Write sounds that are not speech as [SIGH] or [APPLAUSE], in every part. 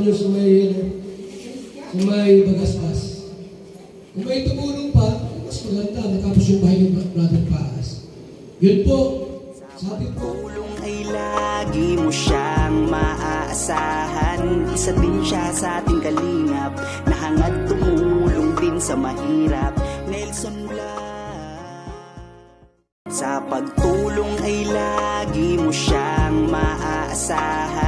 nyo sa may, ano, sa may bagaspas. Kung may tumulong pa, mas maganda. Nakapos yung bahay ni Brother Paas. Yun po. Sabi po. Tulong ay lagi mo siyang maaasahan Isa din siya sa ating kalingap Nahangad tumulong din sa mahirap Nelson Blas Sa pagtulong ay lagi mo siyang maaasahan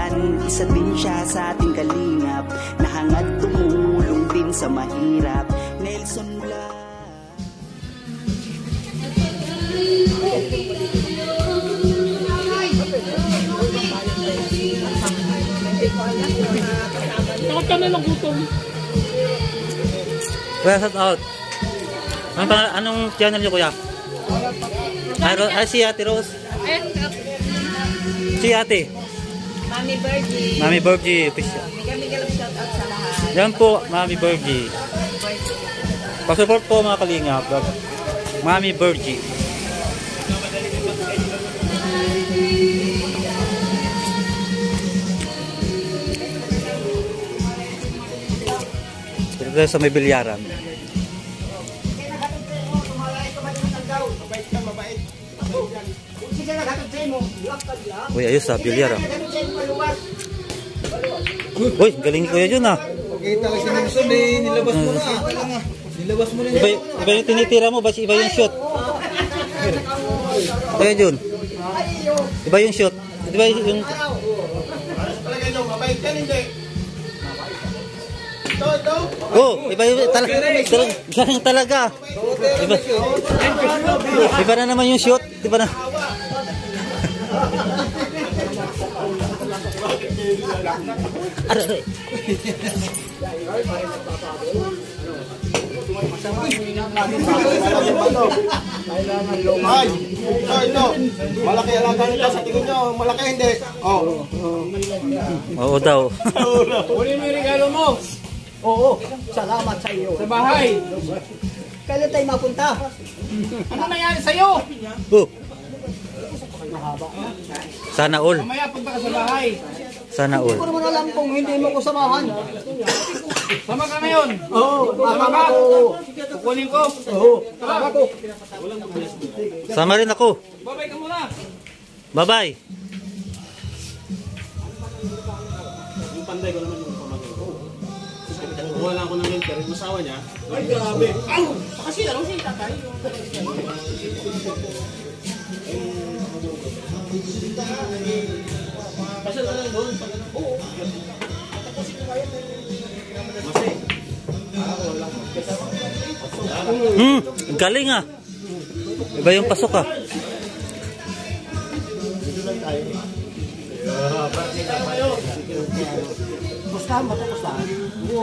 Isa din siya sa ating kalingap Nahangad tumulong din sa mahirap Nelson Blas Takot ka na ng gutom. Kuya, shout out. Anong, channel niyo, kuya? Ay, Ro- ay, si Ate Rose. Si Ate. Mami Birdie. Mami Bergie. official. Lang shout out sa lahat. Yan po, Mami Bergie. Pasupport po mga kalingap. Mami Bergie. Dito tayo sa may bilyaran. Uy, ayos sa bilyaran. Uy, galing ni Kuya Jun ah. Kita kasi ng gusto, eh, nilabas mo na. Nilabas mo na Iba, iba yung tinitira mo, basta iba yung shoot. Kuya Jun. Iba yung shoot. Iba yung... Oh, iba yung talaga. Talaga. Iba, iba na naman yung shoot. Iba na. Aray, aray. Ay, ito, ito. Malaki alaga nito sa tingin nyo. Malaki hindi. Oh. Oo daw. Kunin mo yung regalo mo Oo, salamat sa iyo. sa bahay. Kailan tayo mapunta? Ano nangyari sa'yo? Oh. Sana all. Mamaya punta ka sa bahay. Sana all. Ano mo na lang kung hindi mo ko samahan? Sama ka ngayon. Oo, Sama ka. Kukunin ko. Oo, tama ko. Sama rin ako. Babay ka muna. Bye-bye. Wala ko ng winter, yung asawa niya. Hmm, galing ah. Iba yung pasok ah. Mo ito, pustahan.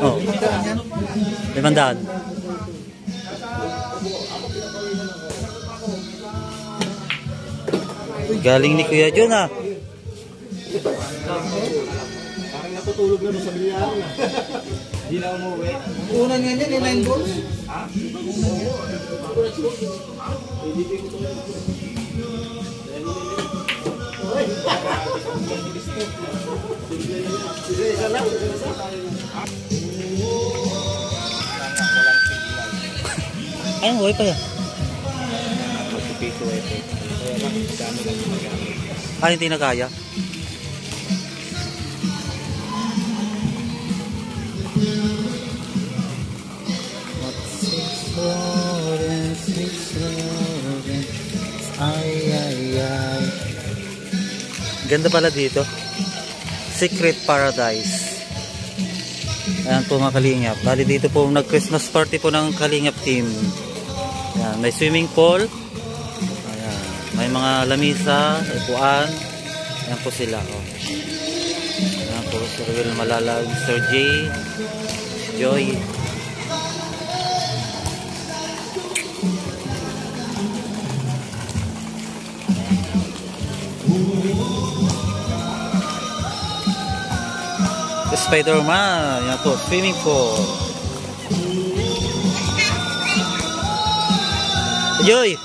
Oh. Limandaan. Galing ni Kuya Jun ah. Parang natutulog na sa bilyaran na. Hindi na umuwi. Unan nga niyan, inline balls. Ayun, buhay pa yan. Ah, hindi na kaya. Ay, ay, ay. Ganda pala dito. Secret Paradise. Ayan po mga kalingap. Bali dito po nag-Christmas party po ng kalingap team. Ayan, may swimming pool. May mga lamisa, upuan. Ayan po sila. Oh. Ayan po, Sir Will Malalag, Sir J, Joy. Spider-Man. Yan po, swimming pool. Joy!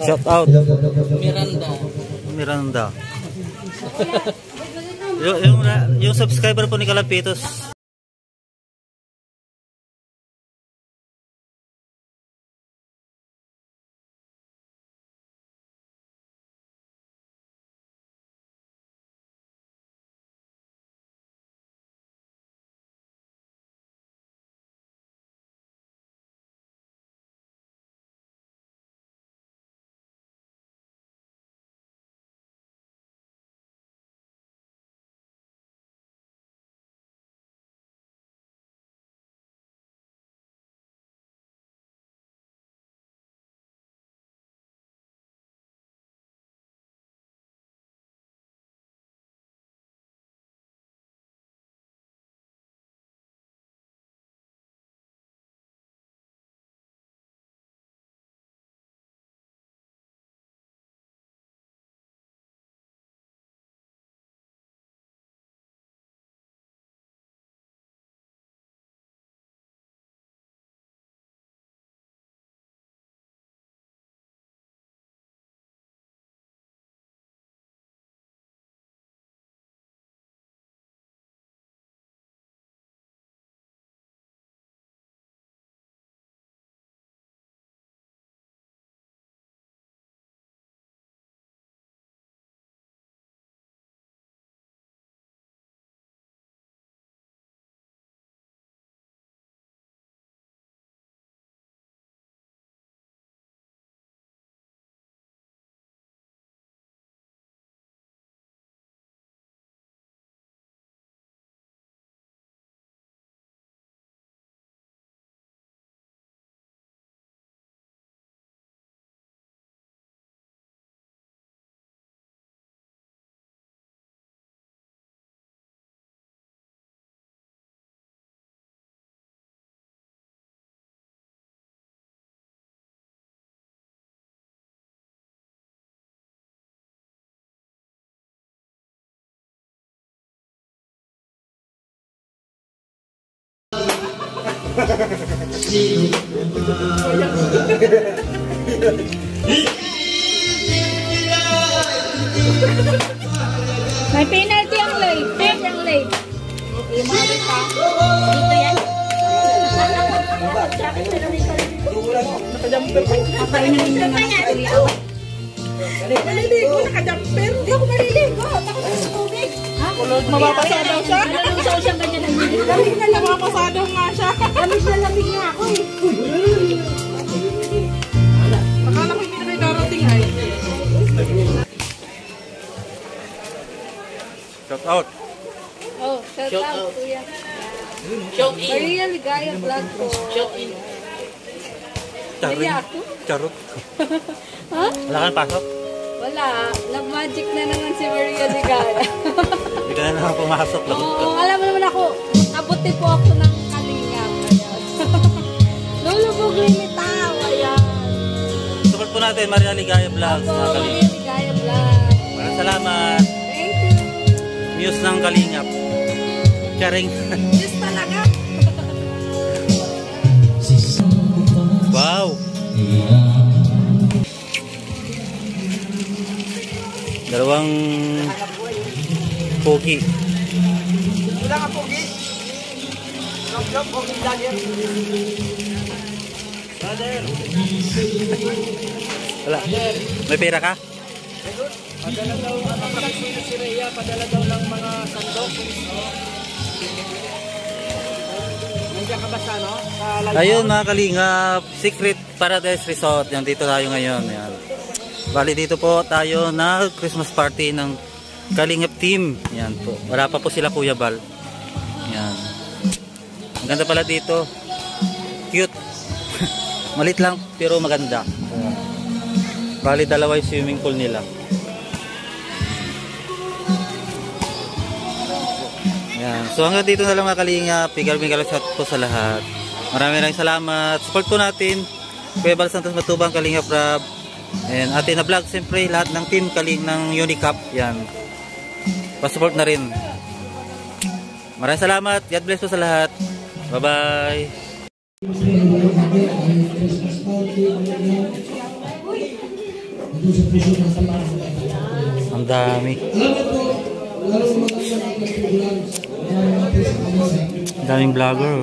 Shout out. Miranda. Miranda. [LAUGHS] yung, yung, yung subscriber po ni Kalapitos, May penalty ang late. Penalty ang late. Umabot pa. Dito yan. Nakainan na nga. Maliligo, nakajumper. Hindi ako maliligo. Takot ako sa Ha? Mababasa daw siya. Nalulusaw siya ganyan ang gilid. Lamig na lamig. Mababasa nga siya. Lamig na lamig nga ako eh. Akala ko hindi na kayo darating ay. shout out. Oh, shout out kuya. Shout in. Maria Ligaya vlog po. Shout in. Charot. Charot. [LAUGHS] Ha? Wala ka pasok? Wala. Love magic na naman si Maria Ligaya. Hindi ka na naman pumasok. Oo, alam mo naman ako, nabuti po ako ng kalingap. [LAUGHS] Ayan. Lulubog limitaw. Ayan. Support po natin, Maria Ligaya Vlogs. Ako, Maria. Ligaya vlog. Maraming salamat. Thank you. Muse ng Kalingap. Charing. Yes talaga. [LAUGHS] wow. Dalawang pogi. Wala nga pogi. Lop, pogi vlogger. Wala. May pera ka? Padala daw, lang si Rhea, padala daw ng mga sandok. Nandiyan ka ba sa ano? Ayun mga kalingap, Secret Paradise Resort. Yan dito tayo ngayon. Yan. Bali dito po tayo na Christmas party ng Kalingap team. Yan po. Wala pa po sila Kuya Bal. Yan. Ang ganda pala dito. Cute. [LAUGHS] Malit lang pero maganda. Bali, dalawa yung swimming pool nila. Yan. So hanggang dito na lang mga kalingap. Pigal Miguel shot po sa lahat. Maraming maraming salamat. Support po natin. Kuya Bal Santos Matubang, Kalingap Rab. And atin na vlog, siyempre lahat ng team Kaling ng Unicap. Yan. Pasupport na rin. Maraming salamat. God bless po sa lahat. Bye-bye. Ang dami. Ang daming vlogger.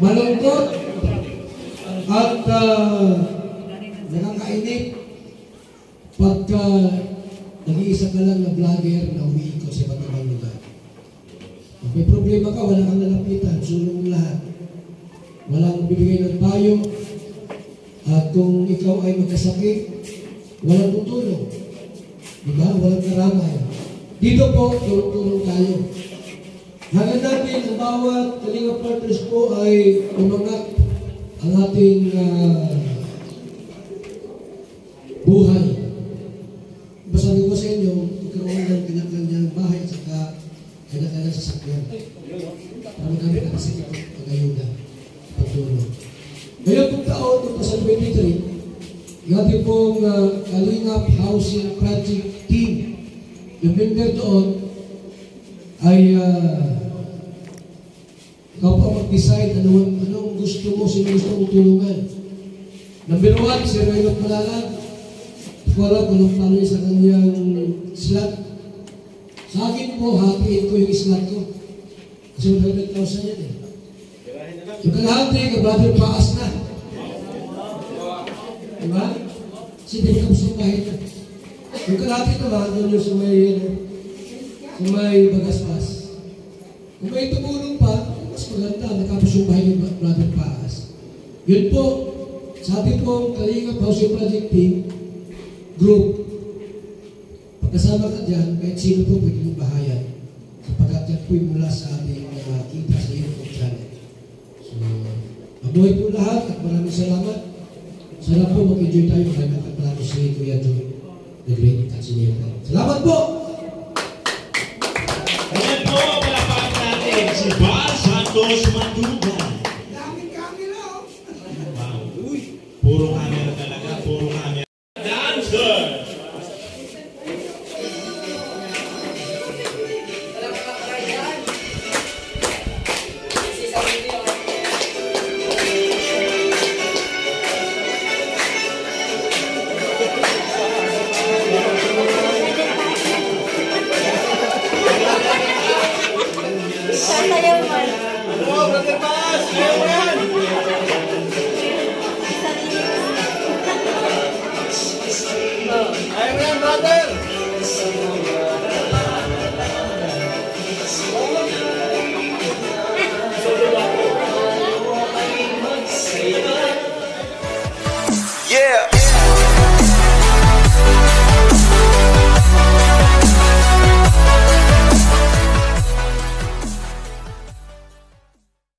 Malungkot at uh, nakakainip pagka nag-iisa ka lang na vlogger na umiikot sa iba't ibang lugar. Pag may problema ka, wala kang lalapitan, sulong lahat. Walang bibigay ng payo. At kung ikaw ay magkasakit, walang tutulong. Diba? Walang karamay. Dito po, tulong-tulong tayo. Hanggang natin ang bawat Kalinga Partners po ay umangat ang ating ah, buhay. Basabi ko sa inyo, magkaroon ng kanya-kanyang bahay at saka kanya-kanyang sasakyan. Para kami nakasakit ang pag-ayuda, pagtulong. Ngayon pong taon, 2023, yung ating pong uh, Kalingap Housing Project Team, yung member doon, ay uh, ikaw pa mag-decide ano, anong gusto mo, sino gusto mong tulungan. Number one, si Reno Palalag. Wala ko nang plano sa kanyang slot. Sa akin po, hatiin ko yung slot ko. Kasi 100,000 yan eh. Yung kalahati, ka brother paas na. Diba? Kasi hindi ka gusto kahit na. Yung kalahati naman, doon yung sa may, ano, sa may bagaspas. Kung may tumulong mas maganda, nakapos yung bahay ni Brother Paas. Yun po, sa ating pong Kalinga Housing Project Team, group, pagkasama ka dyan, kahit sino po pwede mong bahayan. Sapagkat yan po mula sa ating uh, kita sa YouTube channel. So, mabuhay po lahat at maraming salamat. Sana po mag-enjoy tayo. Maraming kaplano si Kuya Joy, the great Katsineta. Salamat po! Santos Mandugan.